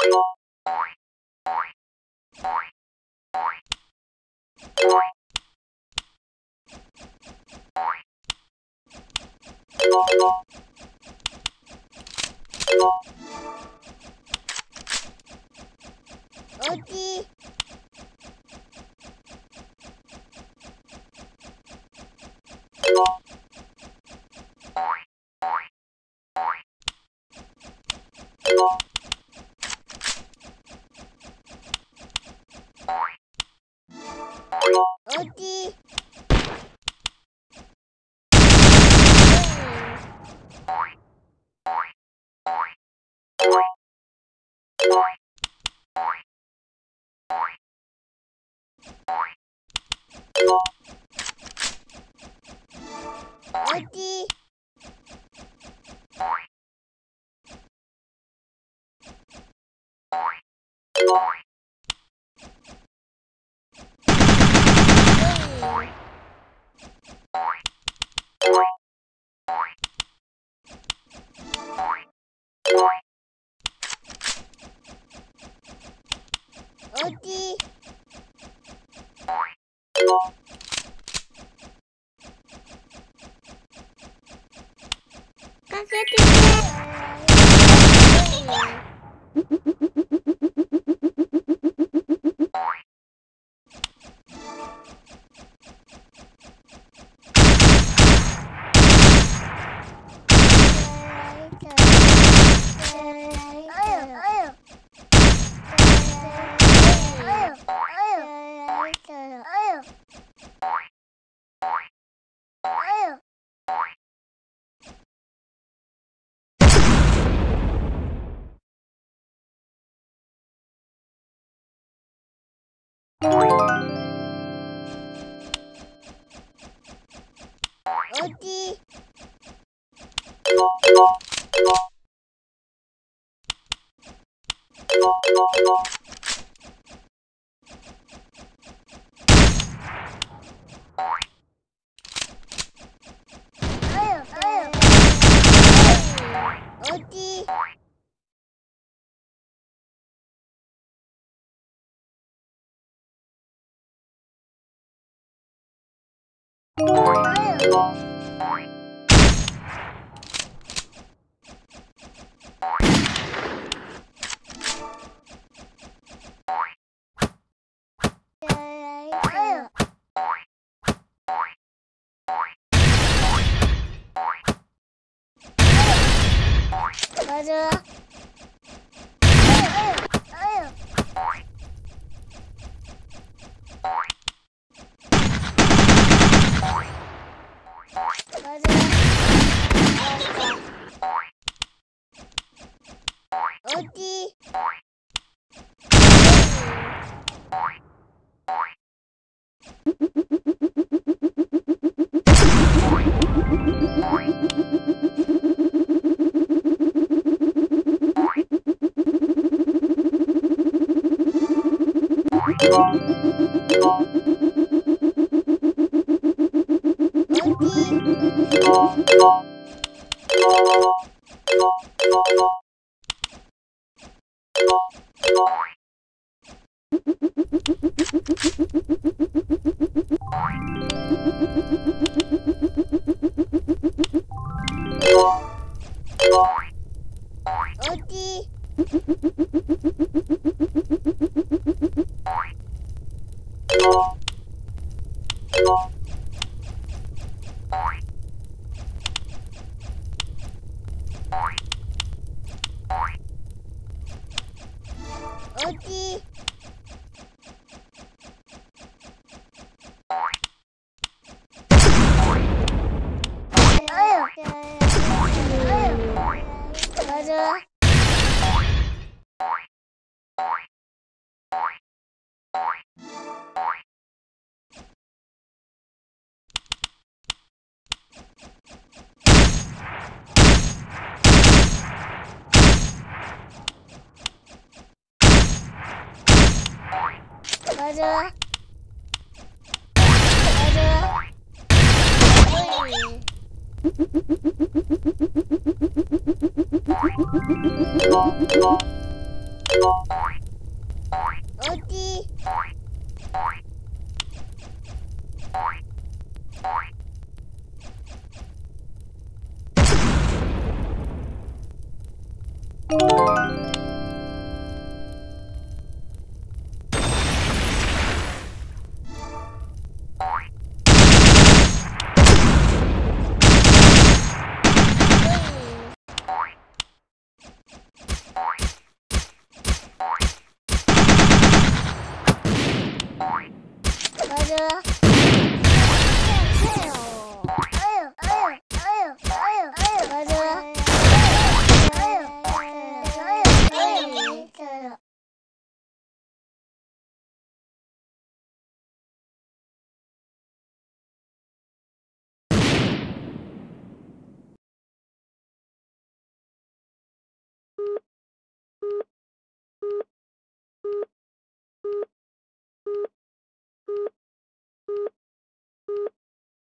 おじい。おうちおうちかけてまずおおちおじい。Bye bye.